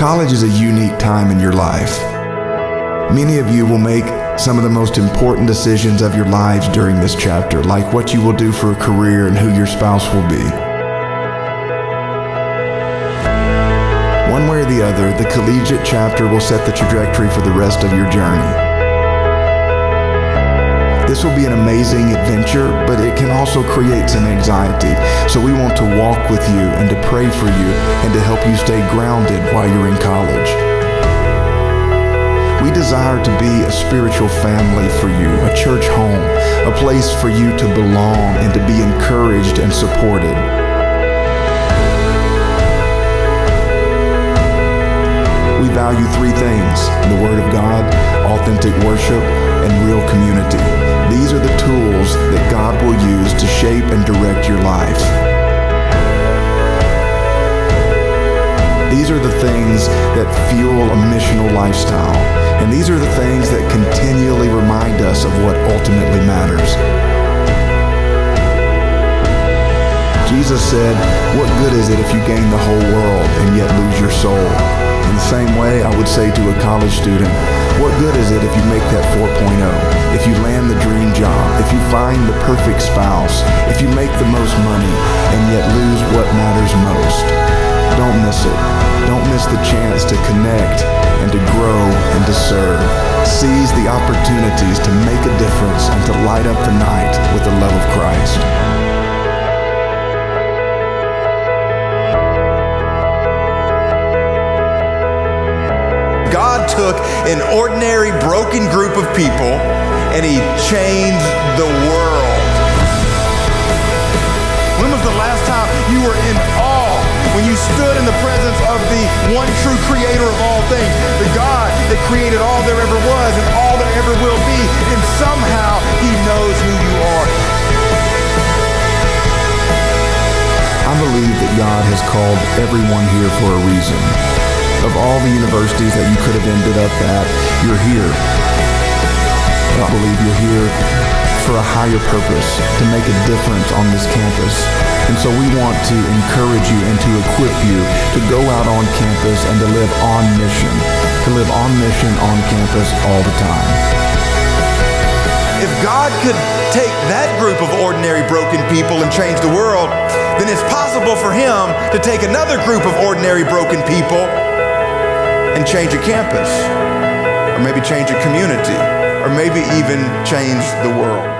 College is a unique time in your life. Many of you will make some of the most important decisions of your lives during this chapter, like what you will do for a career and who your spouse will be. One way or the other, the collegiate chapter will set the trajectory for the rest of your journey. This will be an amazing adventure, but it can also create some anxiety. So we want to walk with you and to pray for you and to help you stay grounded while you're in college. We desire to be a spiritual family for you, a church home, a place for you to belong and to be encouraged and supported. We value three things the Word of God, authentic worship, and real community. These are the tools that God will use to shape and direct your life. These are the things that fuel a missional lifestyle, and these are the things that continually remind us of what ultimately matters. Jesus said, What good is it if you gain the whole world and yet lose your soul? In the same way, I would say to a college student, what good is it if you make that 4.0? If you find the perfect spouse? If you make the most money and yet lose what matters most? Don't miss it. Don't miss the chance to connect and to grow and to serve. Seize the opportunities to make a difference and to light up the night with the love of Christ. God took an ordinary, broken group of people and He changed the world. When was the last time you were in awe when you stood in the presence of the one true creator of all things, the God that created all there ever was and all there ever will be, and somehow He knows who you are? I believe that God has called everyone here for a reason of all the universities that you could have ended up at, you're here. I believe you're here for a higher purpose, to make a difference on this campus. And so we want to encourage you and to equip you to go out on campus and to live on mission, to live on mission on campus all the time. If God could take that group of ordinary broken people and change the world, then it's possible for Him to take another group of ordinary broken people and change a campus, or maybe change a community, or maybe even change the world.